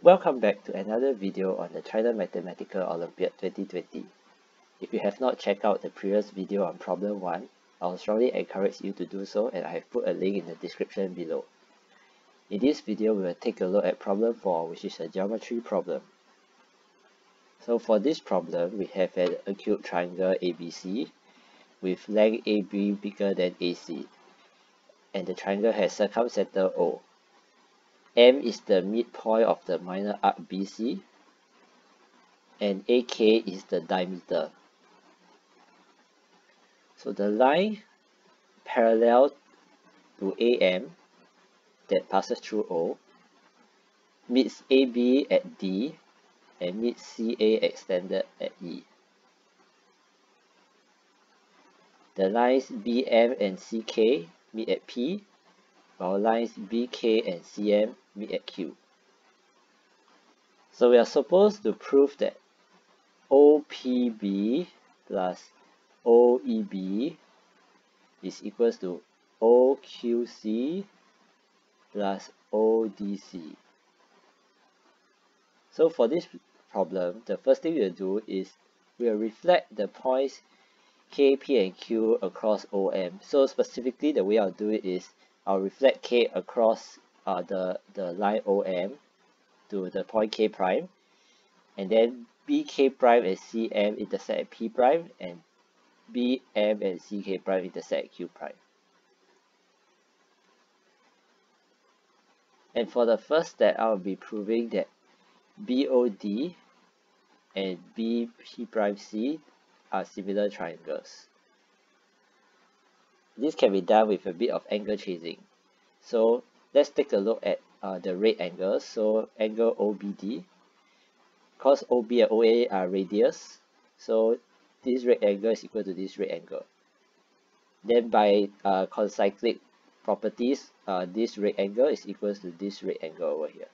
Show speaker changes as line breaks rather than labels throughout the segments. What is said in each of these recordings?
Welcome back to another video on the China Mathematical Olympiad 2020. If you have not checked out the previous video on problem 1, I will strongly encourage you to do so and I have put a link in the description below. In this video, we will take a look at problem 4 which is a geometry problem. So for this problem, we have an acute triangle ABC with length AB bigger than AC and the triangle has circumcenter O. M is the midpoint of the minor arc BC and AK is the diameter. So the line parallel to AM that passes through O meets AB at D and meets CA extended at E. The lines BM and CK meet at P while lines BK and CM meet at Q. So we are supposed to prove that OPB plus OEB is equals to OQC plus ODC. So for this problem, the first thing we'll do is we'll reflect the points K, P, and Q across OM. So specifically, the way I'll do it is I'll reflect K across uh, the, the line OM to the point K prime, and then BK prime and CM intersect at P prime, and BM and CK prime intersect at Q prime. And for the first step, I'll be proving that BOD and BP prime C are similar triangles. This can be done with a bit of angle chasing. So let's take a look at uh, the red angles. So angle OBD, cos OB and OA are radius. So this red angle is equal to this red angle. Then by uh, concyclic properties, uh, this red angle is equal to this red angle over here.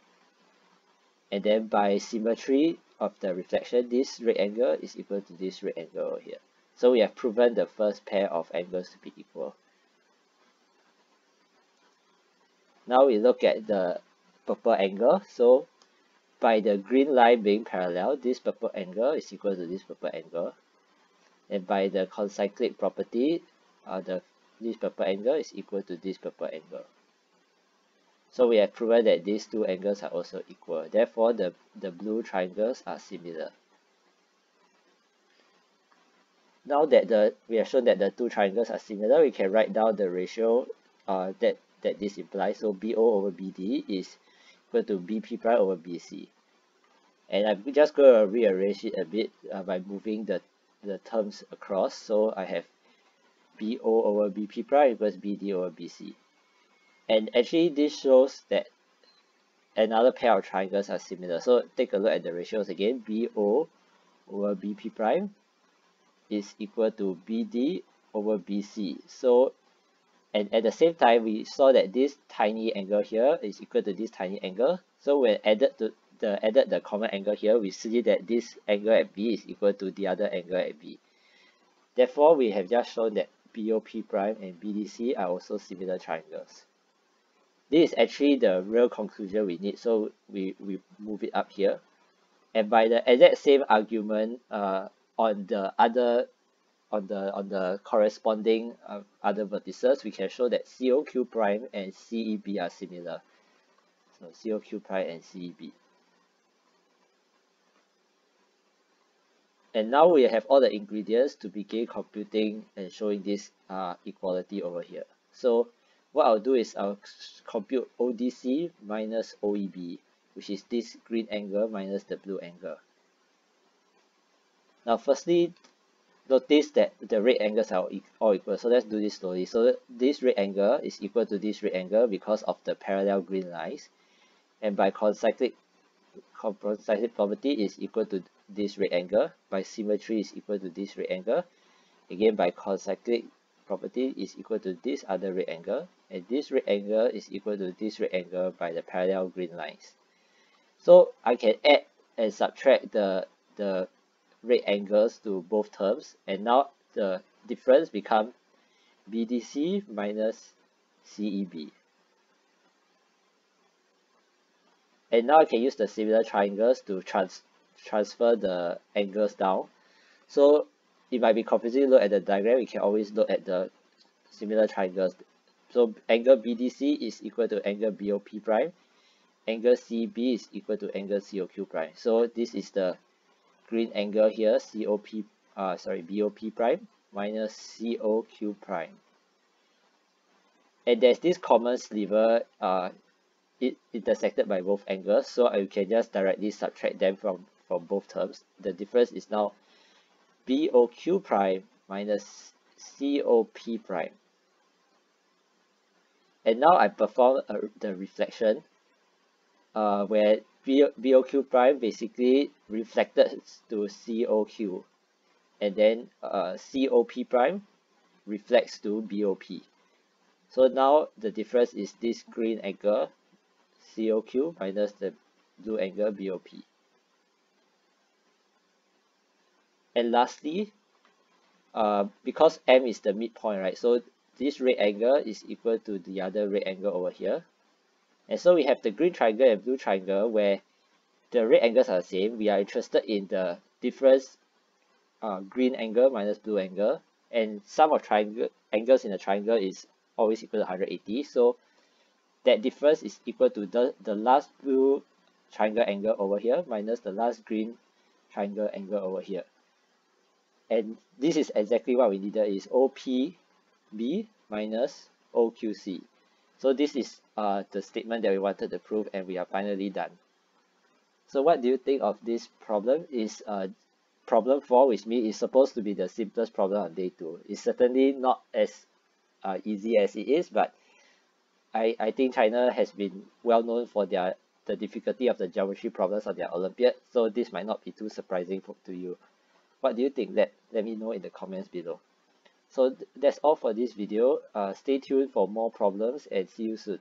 And then by symmetry of the reflection, this red angle is equal to this red angle over here. So we have proven the first pair of angles to be equal. Now we look at the purple angle. So by the green line being parallel, this purple angle is equal to this purple angle. And by the concyclic property, uh, the this purple angle is equal to this purple angle. So we have proven that these two angles are also equal. Therefore, the, the blue triangles are similar. Now that the we have shown that the two triangles are similar, we can write down the ratio uh, that, that this implies. So BO over BD is equal to BP prime over BC. And I'm just going to rearrange it a bit uh, by moving the, the terms across. So I have BO over BP prime equals BD over BC and actually this shows that another pair of triangles are similar so take a look at the ratios again BO over BP prime is equal to BD over BC so and at the same time we saw that this tiny angle here is equal to this tiny angle. So when added to the added the common angle here we see that this angle at B is equal to the other angle at B. Therefore we have just shown that BOP prime and BDC are also similar triangles. This is actually the real conclusion we need so we we move it up here. And by the exact same argument uh, on the other on the on the corresponding uh, other vertices we can show that COQ prime and CEB are similar. So COQ prime and CEB and now we have all the ingredients to begin computing and showing this uh, equality over here. So what I'll do is I'll compute ODC minus OEB, which is this green angle minus the blue angle. Now, firstly, notice that the red angles are all equal. So let's do this slowly. So this red angle is equal to this red angle because of the parallel green lines. And by concyclic, concyclic property is equal to this red angle. By symmetry is equal to this red angle. Again, by concyclic property is equal to this other red angle and this red angle is equal to this red angle by the parallel green lines. So I can add and subtract the, the red angles to both terms and now the difference become BDC minus CEB. and now I can use the similar triangles to trans transfer the angles down. So it might be confusing to look at the diagram you can always look at the similar triangles. So angle BDC is equal to angle BOP prime angle CB is equal to angle COQ prime. So this is the green angle here COP uh sorry BOP prime minus COQ prime. And there's this common sliver uh it intersected by both angles so I can just directly subtract them from from both terms. The difference is now BOQ prime minus COP prime. And now I perform uh, the reflection uh, where BOQ prime basically reflected to COQ and then uh, COP prime reflects to BOP so now the difference is this green angle COQ minus the blue angle BOP. And lastly, uh, because M is the midpoint, right? So this red angle is equal to the other red angle over here. And so we have the green triangle and blue triangle where the red angles are the same. We are interested in the difference uh, green angle minus blue angle. And sum of triangle angles in the triangle is always equal to 180. So that difference is equal to the, the last blue triangle angle over here minus the last green triangle angle over here. And this is exactly what we needed is OPB minus OQC. So this is uh, the statement that we wanted to prove and we are finally done. So what do you think of this problem? Is uh, problem 4 with me is supposed to be the simplest problem on day 2. It's certainly not as uh, easy as it is, but I, I think China has been well known for their the difficulty of the geometry problems on their Olympiad, so this might not be too surprising for, to you. What do you think? Let, let me know in the comments below. So that's all for this video. Uh, stay tuned for more problems and see you soon.